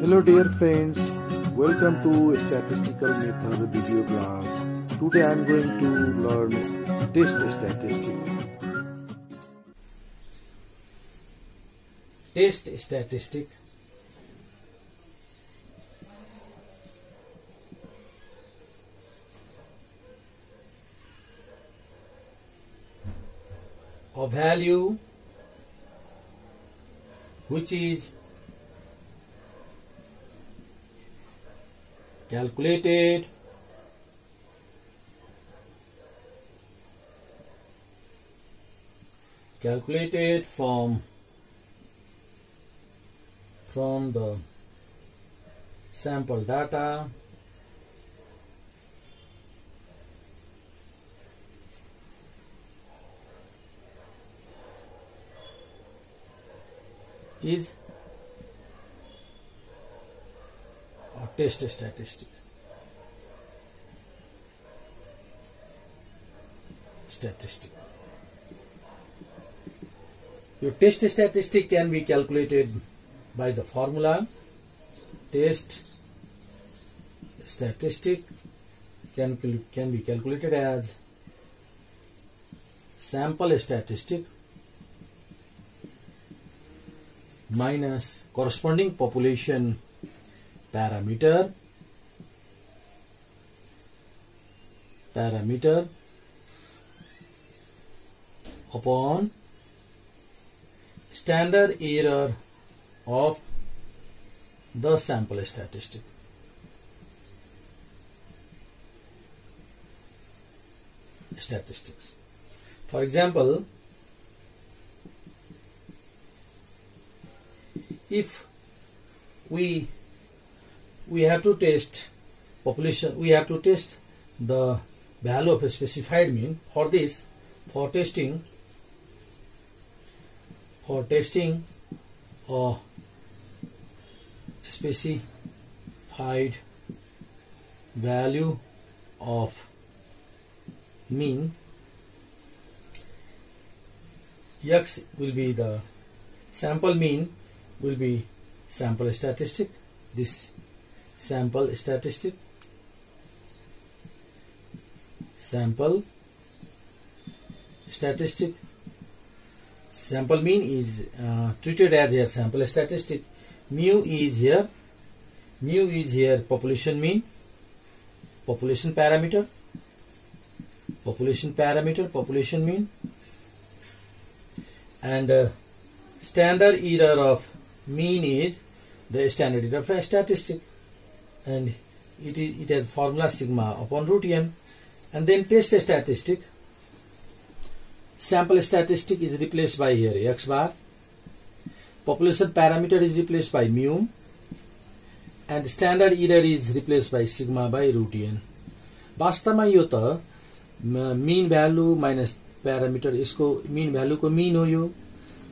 Hello dear friends, welcome to statistical method video class. Today I am going to learn test statistics. Test statistic. A value which is calculated. Calculated from from the sample data. Is a test statistic. Statistic. Your test statistic can be calculated by the formula test statistic can, can be calculated as sample statistic minus corresponding population parameter parameter upon standard error of the sample statistic. Statistics. For example, if we we have to test population we have to test the value of a specified mean for this for testing for testing a specified value of mean x will be the sample mean will be sample statistic. This sample statistic. Sample statistic. Sample mean is uh, treated as a sample statistic. Mu is here. Mu is here population mean. Population parameter. Population parameter population mean. And uh, standard error of mean is the standard error of statistic and it, is, it has formula sigma upon root n and then test statistic sample statistic is replaced by here x bar population parameter is replaced by mu and standard error is replaced by sigma by root n वास्तवमा यो त मिन value minus parameter यसको मिन भ्यालुको mean हो यो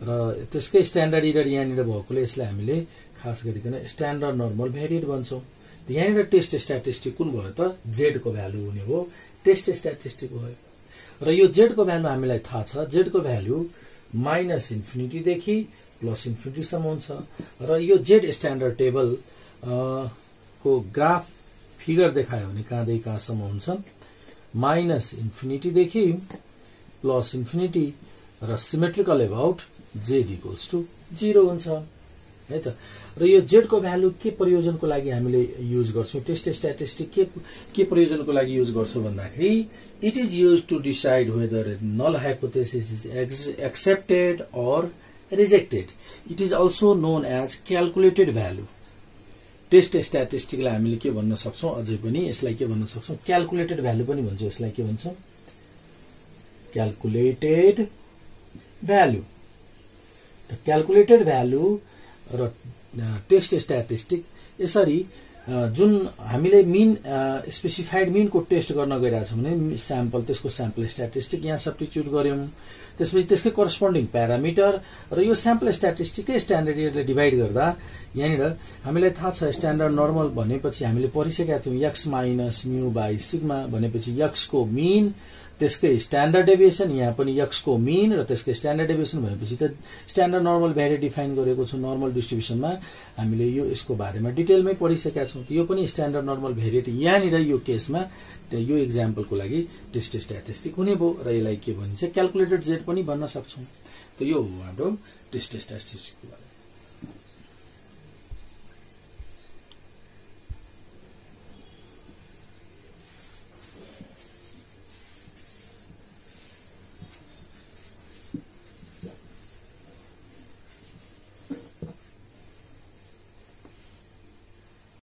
र त्यसकै standard error यहाँनिर भएकोले यसलाई हामीले खास गरिकन स्ट्यान्डर्ड नर्मल भेरिएट भन्छौँ यहाँनिर टेस्ट स्ट्याटिस्टिक कुन भयो त? जेडको भ्यालु हुने हो। टेस्ट स्ट्याटिस्टिक भयो। र यो जेडको भ्यालु हामीलाई थाहा छ। जेडको भ्यालु माइनस इन्फिनिटीदेखि प्लस इन्फिनिटीसम्म हुन्छ। र यो जेड स्ट्यान्डर्ड टेबल को ग्राफ फिगर देखायो भने कहाँदेखि कहाँसम्म हुन्छ माइनस इन्फिनिटीदेखि plus infinity raw symmetrical about Z equals to zero हुन्छ। है त? र यो जेडको भ्यालु के प्रयोजनको लागि हामीले युज गर्छौँ? टेस्ट स्ट्याटिस्टिक के के प्रयोजनको लागि युज गर्छौँ भन्दाखेरि it is use to decide whether null hypothesis is accepted or rejected it is also known as calculated value test स्ट्याटिस्टिकलाई हामीले के भन्न सक्छौँ? अझै पनि यसलाई के भन्न सक्छौँ? क्यालकुलेटेड भ्यालु पनि भन्छौँ। यसलाई के भन्छौँ? क्यालकुलेटेड भ्यालु क्यालकुलेटेड भ्यालु र टेस्ट स्ट्याटिस्टिक यसरी जुन हामीले मिन स्पेसिफाइड मिनको टेस्ट गर्न गइरहेको छौँ भने स्याम्पल त्यसको स्याम्पल स्ट्याटिस्टिक यहाँ सब्टिच्युट गऱ्यौँ। त्यसपछि त्यसकै करस्पोन्डिङ प्यारामिटर र यो स्याम्पल स्ट्याटिस्टिकै स्ट्यान्डर्ड इयरले डिभाइड गर्दा यहाँनिर हामीलाई थाहा छ स्ट्यान्डर्ड नर्मल भनेपछि हामीले पढिसकेका थियौँ x minus mu by sigma भनेपछि यक्सको मिन त्यसकै स्ट्यान्डर्ड डेभिएसन यहाँ पनि यक्सको मिन र त्यसकै स्ट्यान्डर्ड डेभिएसन भनेपछि त स्ट्यान्डर्ड नर्मल भ्यारी डिफाइन गरेको छु नर्मल डिस्ट्रिब्युसनमा हामीले यो यसको बारेमा डिटेलमै पढिसकेका छौँ यो पनि स्ट्यान्डर्ड नर्मल भेरिएटी यहाँनिर यो केसमा यो इक्जाम्पलको लागि टेस्ट स्ट्याटिस्टिक हुने भयो र यसलाई के भनिन्छ? क्यालकुलेटेड जेट पनि भन्न सक्छौँ। त यो हो हाम्रो टेस्ट स्ट्याटिस्टिकको